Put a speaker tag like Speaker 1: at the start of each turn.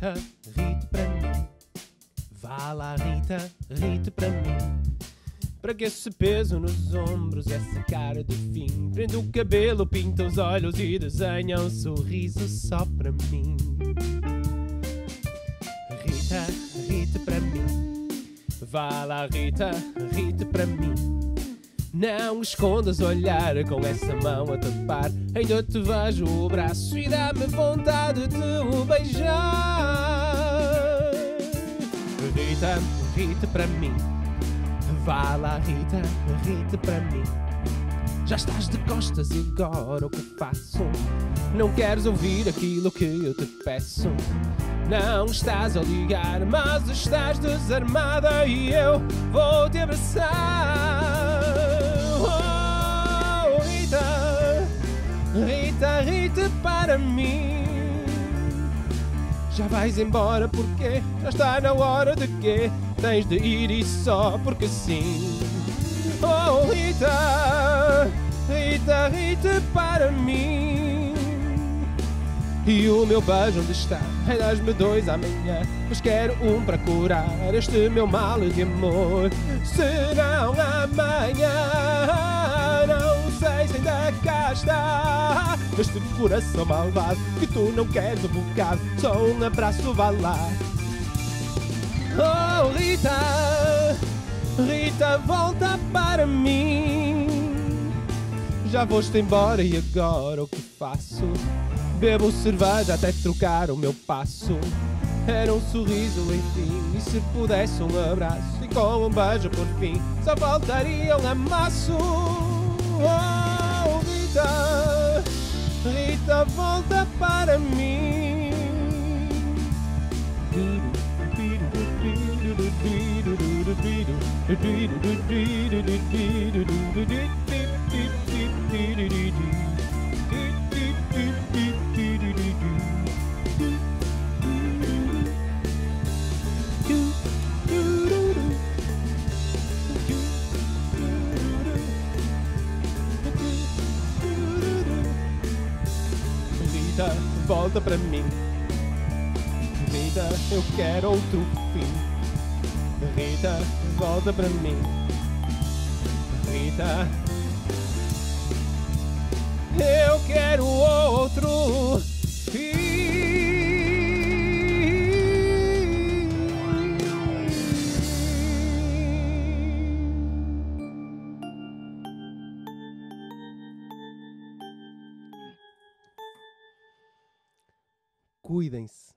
Speaker 1: Rita, Rita para mim. Vá lá, Rita, Rita para mim. Para que esse peso nos ombros, essa cara de fim? Prende o cabelo, pinta os olhos e desenha um sorriso só para mim. Rita, Rita para mim. Vá lá, Rita, Rita para mim. Não escondas olhar com essa mão a tapar. Ainda te vejo o braço e dá-me vontade de o beijar. Rita, Rita para mim. Vá lá, Rita, Rita para mim. Já estás de costas e agora o que faço? Não queres ouvir aquilo que eu te peço? Não estás a ligar, mas estás desarmada e eu vou te abraçar. Oh, Rita, Rita, Rita para mim. Já vais embora porque já está na hora de quê? Tens de ir e só porque sim. Oh Rita, Rita, Rita para mim. E o meu beijo onde está? Dás-me dois amanhã, mas quero um para curar este meu mal de amor. Se não amanhã, cá está. Este coração malvado que tu não queres um bocado, só um abraço vá lá. Oh Rita, Rita, volta para mim. Já foste embora e agora o que faço? Bebo cerveja até trocar o meu passo. Era um sorriso, enfim, e se pudesse um abraço e com um beijo por fim, só faltaria um amasso. Oh, Rita, Rita, volta para mim. Rita, volta pra mim. Rita, eu quero outro fim. Rita, volta pra mim. Rita, eu quero outro Cuidem-se.